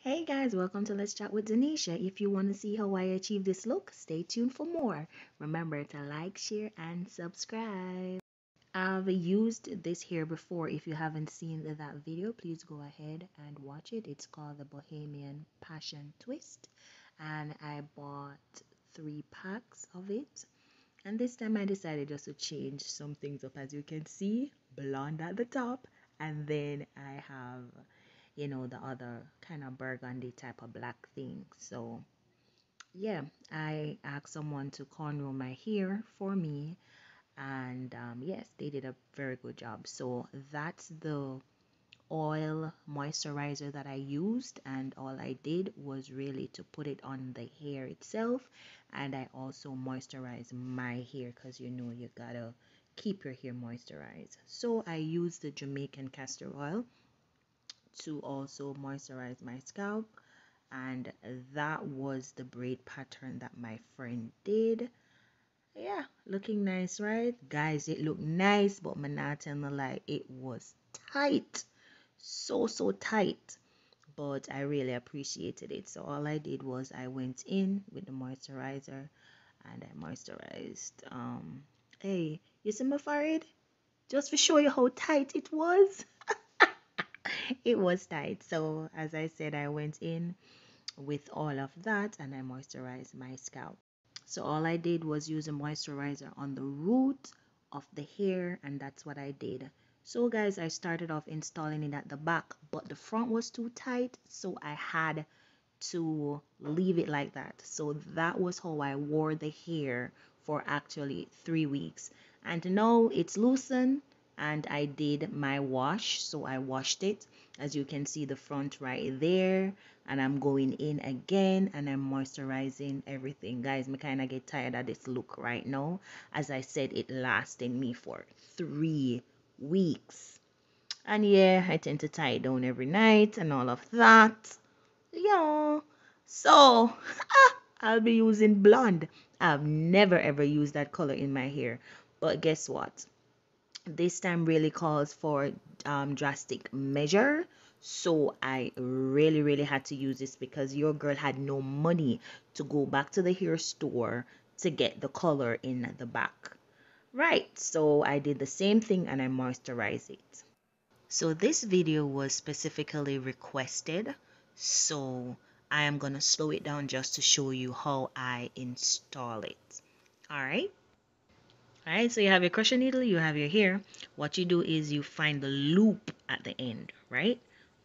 Hey guys, welcome to Let's Chat with Denesha. If you want to see how I achieve this look, stay tuned for more. Remember to like, share, and subscribe. I've used this here before. If you haven't seen that video, please go ahead and watch it. It's called the Bohemian Passion Twist. And I bought three packs of it. And this time I decided just to change some things up. As you can see, blonde at the top. And then I have you know, the other kind of burgundy type of black thing. So, yeah, I asked someone to cornrow my hair for me, and um, yes, they did a very good job. So, that's the oil moisturizer that I used, and all I did was really to put it on the hair itself, and I also moisturize my hair because you know you gotta keep your hair moisturized. So, I used the Jamaican castor oil to also moisturize my scalp. And that was the braid pattern that my friend did. Yeah looking nice right? Guys it looked nice but I'm not it was tight. So so tight. But I really appreciated it. So all I did was I went in with the moisturizer and I moisturized um hey you see my forehead? Just to show you how tight it was it was tight. So, as I said, I went in with all of that and I moisturized my scalp. So, all I did was use a moisturizer on the root of the hair, and that's what I did. So, guys, I started off installing it at the back, but the front was too tight, so I had to leave it like that. So, that was how I wore the hair for actually three weeks. And now it's loosened and I did my wash. So I washed it. As you can see the front right there. And I'm going in again and I'm moisturizing everything. Guys me kind of get tired of this look right now. As I said it lasted me for three weeks. And yeah I tend to tie it down every night and all of that. Yeah. So I'll be using blonde. I've never ever used that color in my hair. But guess what this time really calls for um, drastic measure. So i really really had to use this because your girl had no money to go back to the hair store to get the color in the back. Right so i did the same thing and i moisturized it. So this video was specifically requested. So i am to slow it down just to show you how i install it. All right Alright, so you have your crochet needle, you have your hair. What you do is you find the loop at the end, right?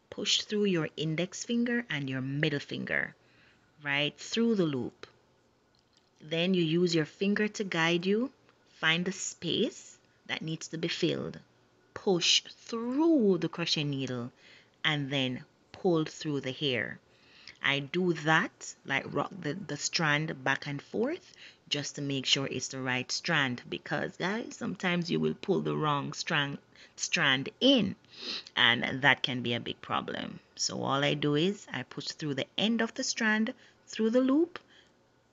Push through your index finger and your middle finger, right? Through the loop. Then you use your finger to guide you. Find the space that needs to be filled. Push through the crochet needle and then pull through the hair. I do that, like rock the, the strand back and forth just to make sure it's the right strand because guys sometimes you will pull the wrong strand strand in and that can be a big problem. So all I do is I push through the end of the strand through the loop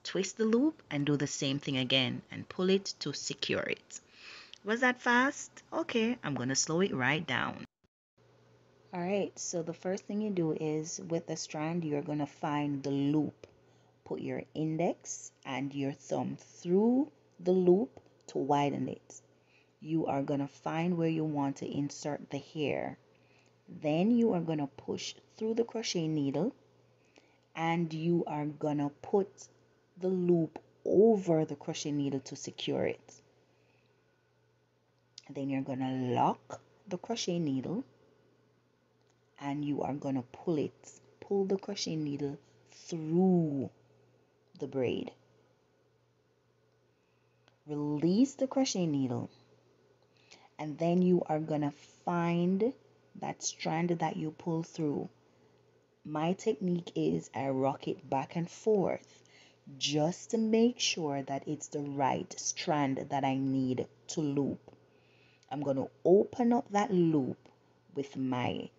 twist the loop and do the same thing again and pull it to secure it. Was that fast? Okay I'm gonna slow it right down all right, so the first thing you do is with the strand, you're going to find the loop. Put your index and your thumb through the loop to widen it. You are going to find where you want to insert the hair. Then you are going to push through the crochet needle and you are going to put the loop over the crochet needle to secure it. Then you're going to lock the crochet needle and you are going to pull it, pull the crochet needle through the braid. Release the crochet needle and then you are going to find that strand that you pull through. My technique is I rock it back and forth just to make sure that it's the right strand that I need to loop. I'm going to open up that loop with my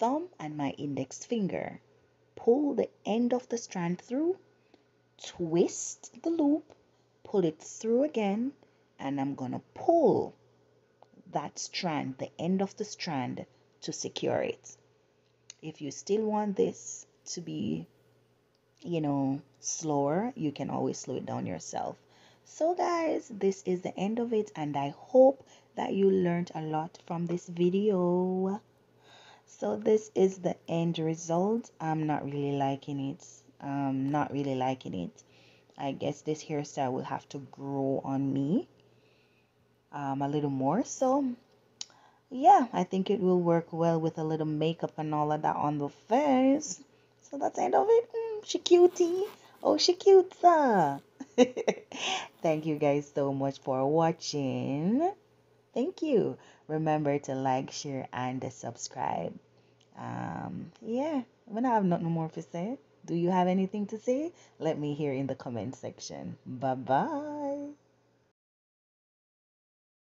thumb and my index finger. Pull the end of the strand through, twist the loop, pull it through again, and I'm going to pull that strand, the end of the strand, to secure it. if you still want this to be you know slower you can always slow it down yourself so guys this is the end of it and i hope that you learned a lot from this video so this is the end result. I'm not really liking it. Um not really liking it. I guess this hairstyle will have to grow on me um, a little more. So yeah i think it will work well with a little makeup and all of that on the face. So that's the end of it. Mm, she cutie. Oh she cute thank you guys so much for watching thank you. Remember to like share and subscribe. Um yeah when i have nothing more to say do you have anything to say? Let me hear in the comment section. Bye bye